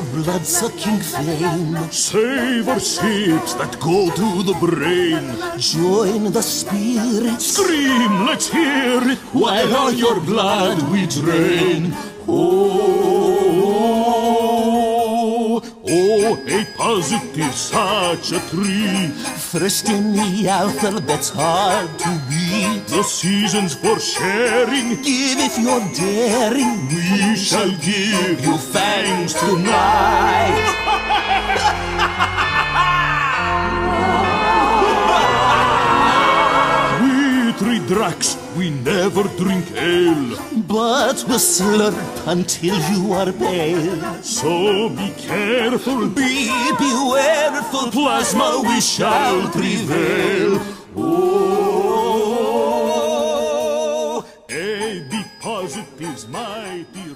blood-sucking flame. Savor sips that go to the brain. Join the spirits. Scream, let's hear it, while on your blood we drain. Oh, oh, oh a positive such a tree. First in the alphabet's hard to beat. The season's for sharing. Give if you're daring. We shall give you thanks tonight. we three Dracs, we never drink ale. But we'll slurp until you are pale. So be careful, Be beware, bewareful, plasma, we shall prevail. A B positive's mighty.